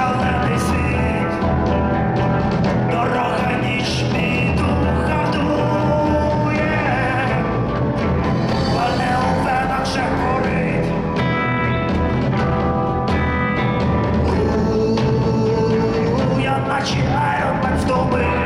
шалений світ, дорога ніч духа дує, пане у венах вже. Я наче айронмен.